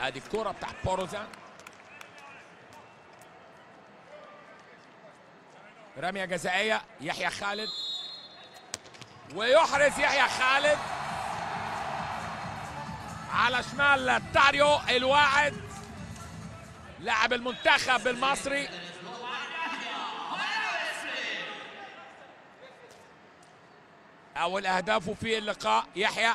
ادي الكرة بتاع بوروزا رمية جزائية يحيى خالد ويحرز يحيى خالد. على شمال تاريو الواعد لاعب المنتخب المصري. أول أهدافه في اللقاء يحيى.